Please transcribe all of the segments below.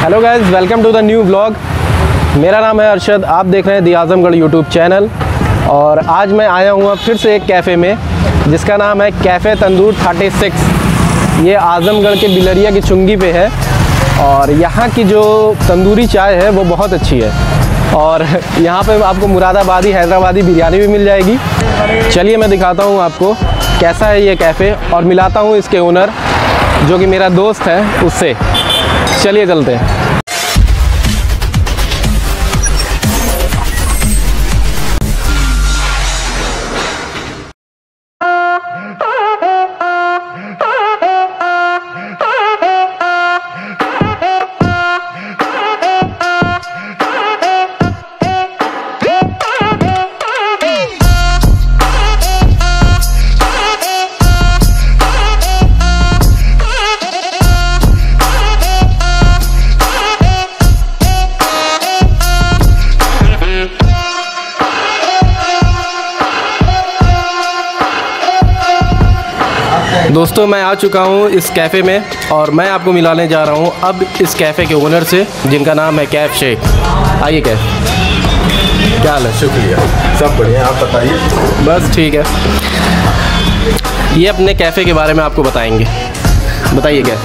Hello guys welcome to the new blog मेरा नाम है अरशद, आप देख रहे हैं दी आज़मगढ़ यूट्यूब चैनल और आज मैं आया हूँ फिर से एक कैफ़े में, जिसका नाम है कैफ़े तंदूर 36 ये आज़मगढ़ के बिलरिया की चुंगी पे है। और यहाँ की जो तंदूरी चाय है, वो बहुत अच्छी है। और यहाँ पे आपको मुरादाबादी, हैदराबादी बिरयानी भी मिल जाएगी। चलिए मैं दिखाता हूँ आपको कैसा है ये कैफ़े और मिलाता हूँ इसके ओनर जो कि मेरा दोस्त है उससे। चलिए चलते हैं। दोस्तों मैं आ चुका हूँ इस कैफ़े में और मैं आपको मिलाने जा रहा हूँ अब इस कैफ़े के ओनर से जिनका नाम है कैफ शेख आइए कैफ क्या हाल है? शुक्रिया। सब बढ़िया आप बताइए। बस ठीक है। ये अपने कैफ़े के बारे में आपको बताएँगे। बताइए क्या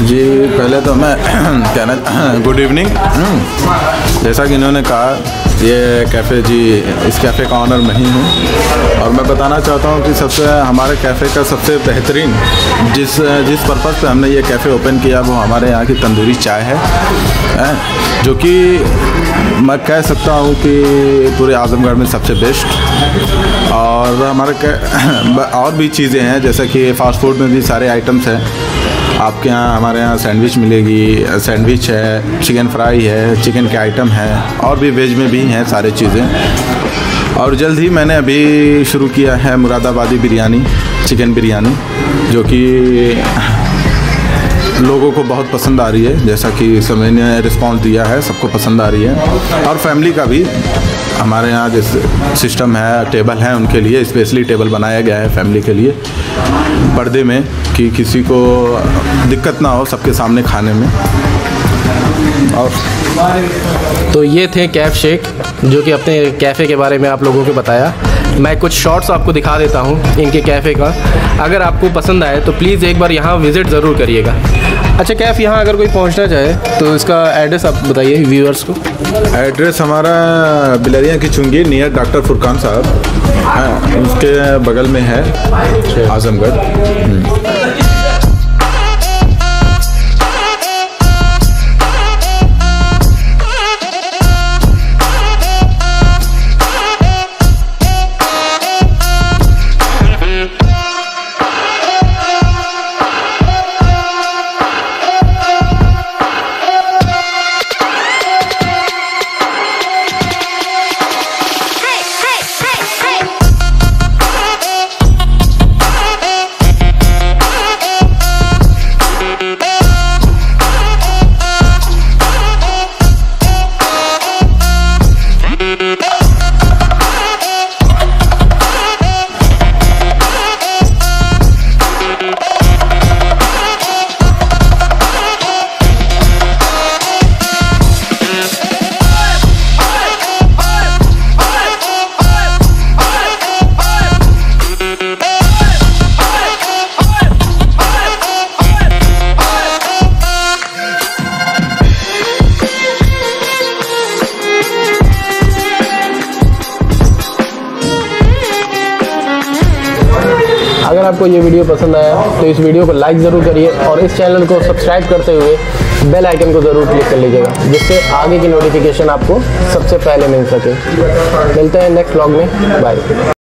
जी पहले तो मैं कहना गुड इवनिंग। जैसा कि इन्होंने कहा ये कैफ़े जी इस कैफ़े का ऑनर मैं ही हूँ। और मैं बताना चाहता हूँ कि सबसे हमारे कैफ़े का सबसे बेहतरीन जिस जिस पर्पज़ पे हमने ये कैफ़े ओपन किया वो हमारे यहाँ की तंदूरी चाय है, है? जो कि मैं कह सकता हूँ कि पूरे आज़मगढ़ में सबसे बेस्ट और हमारे और भी चीज़ें हैं जैसे कि फ़ास्ट फ़ूड में भी सारे आइटम्स हैं। आपके यहाँ, हमारे यहाँ सैंडविच मिलेगी सैंडविच है चिकन फ्राई है चिकन के आइटम है, और भी वेज में भी हैं सारे चीज़ें। और जल्द ही मैंने अभी शुरू किया है मुरादाबादी बिरयानी चिकन बिरयानी, जो कि लोगों को बहुत पसंद आ रही है। जैसा कि समय ने रिस्पॉन्स दिया है, सबको पसंद आ रही है। और फैमिली का भी, हमारे यहाँ जैसे सिस्टम है टेबल है उनके लिए स्पेशली टेबल बनाया गया है फैमिली के लिए। पर्दे में कि किसी को दिक्कत ना हो सबके सामने खाने में। और तो ये थे कैफ शेख जो कि अपने कैफ़े के बारे में आप लोगों को बताया। मैं कुछ शॉर्ट्स आपको दिखा देता हूँ इनके कैफ़े का। अगर आपको पसंद आए तो प्लीज़ एक बार यहाँ विज़िट ज़रूर करिएगा। अच्छा कैफ़ यहाँ अगर कोई पहुँचना चाहे तो इसका एड्रेस आप बताइए व्यूअर्स को। एड्रेस हमारा बिलरिया की चुंगी नियर डॉक्टर फुरकान साहब। हाँ उसके बगल में है आजमगढ़। अगर आपको ये वीडियो पसंद आया तो इस वीडियो को लाइक ज़रूर करिए और इस चैनल को सब्सक्राइब करते हुए बेल आइकन को ज़रूर क्लिक कर लीजिएगा, जिससे आगे की नोटिफिकेशन आपको सबसे पहले मिल सके। मिलते हैं नेक्स्ट ब्लॉग में। बाय